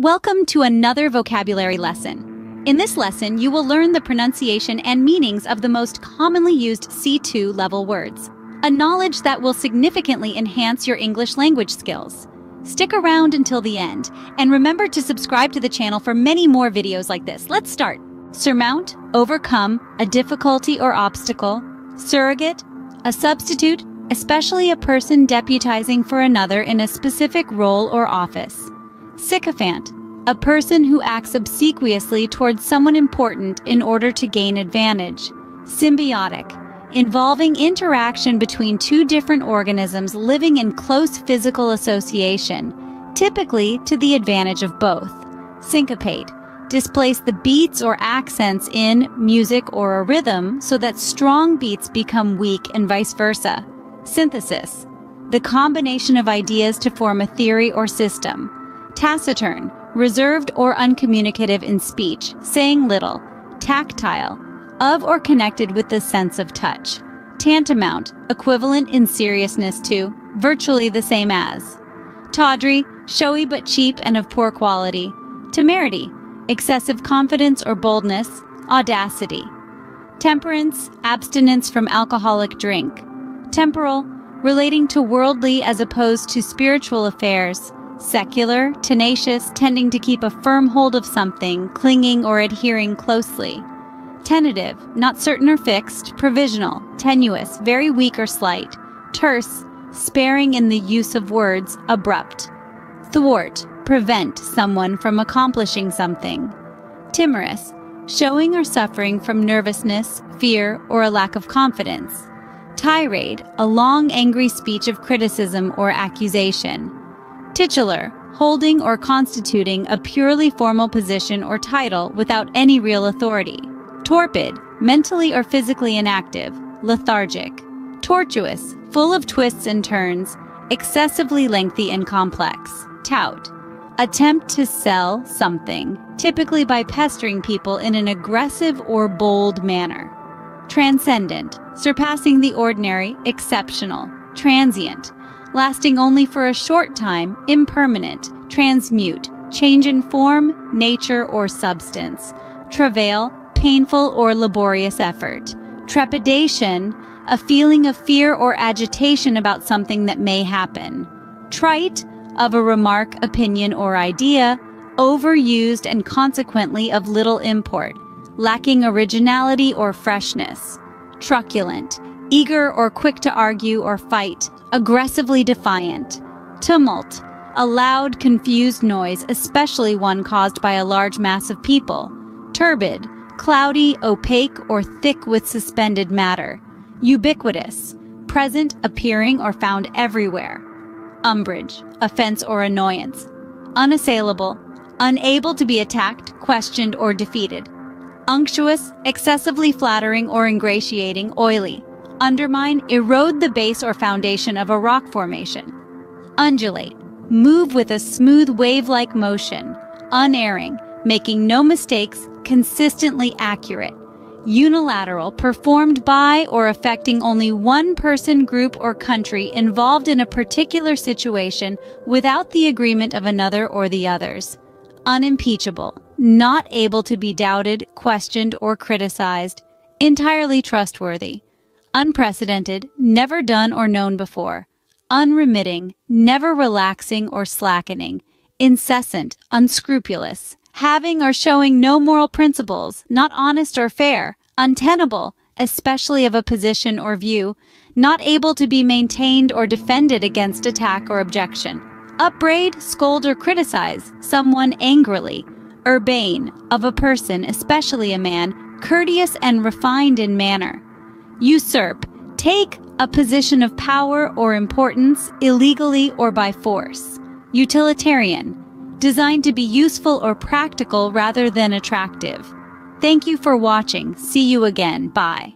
Welcome to another vocabulary lesson. In this lesson, you will learn the pronunciation and meanings of the most commonly used C2 level words, a knowledge that will significantly enhance your English language skills. Stick around until the end, and remember to subscribe to the channel for many more videos like this. Let's start. Surmount, overcome, a difficulty or obstacle. Surrogate, a substitute, especially a person deputizing for another in a specific role or office. Sycophant, a person who acts obsequiously towards someone important in order to gain advantage. Symbiotic, involving interaction between two different organisms living in close physical association, typically to the advantage of both. Syncopate, displace the beats or accents in music or a rhythm so that strong beats become weak and vice versa. Synthesis, the combination of ideas to form a theory or system. Taciturn, reserved or uncommunicative in speech, saying little. Tactile, of or connected with the sense of touch. Tantamount, equivalent in seriousness to, virtually the same as. Tawdry, showy but cheap and of poor quality. Temerity, excessive confidence or boldness, audacity. Temperance, abstinence from alcoholic drink. Temporal, relating to worldly as opposed to spiritual affairs, Secular, tenacious, tending to keep a firm hold of something, clinging or adhering closely. Tentative, not certain or fixed, provisional, tenuous, very weak or slight. Terse, sparing in the use of words, abrupt. Thwart, prevent someone from accomplishing something. Timorous, showing or suffering from nervousness, fear, or a lack of confidence. Tirade, a long angry speech of criticism or accusation. Titular, holding or constituting a purely formal position or title without any real authority. Torpid, mentally or physically inactive, lethargic. Tortuous, full of twists and turns, excessively lengthy and complex. Tout, attempt to sell something, typically by pestering people in an aggressive or bold manner. Transcendent, surpassing the ordinary, exceptional. Transient, lasting only for a short time, impermanent, transmute, change in form, nature, or substance, travail, painful or laborious effort, trepidation, a feeling of fear or agitation about something that may happen, trite, of a remark, opinion, or idea, overused and consequently of little import, lacking originality or freshness, truculent, eager or quick to argue or fight, aggressively defiant. Tumult, a loud, confused noise, especially one caused by a large mass of people. Turbid, cloudy, opaque, or thick with suspended matter. Ubiquitous, present, appearing, or found everywhere. Umbrage, offense or annoyance. Unassailable, unable to be attacked, questioned, or defeated. Unctuous, excessively flattering or ingratiating, oily undermine, erode the base or foundation of a rock formation. Undulate, move with a smooth wave-like motion, unerring, making no mistakes, consistently accurate. Unilateral, performed by or affecting only one person, group, or country involved in a particular situation without the agreement of another or the others. Unimpeachable, not able to be doubted, questioned, or criticized. Entirely trustworthy unprecedented, never done or known before, unremitting, never relaxing or slackening, incessant, unscrupulous, having or showing no moral principles, not honest or fair, untenable, especially of a position or view, not able to be maintained or defended against attack or objection. Upbraid, scold, or criticize someone angrily. Urbane, of a person, especially a man, courteous and refined in manner usurp, take a position of power or importance illegally or by force. Utilitarian, designed to be useful or practical rather than attractive. Thank you for watching. See you again. Bye.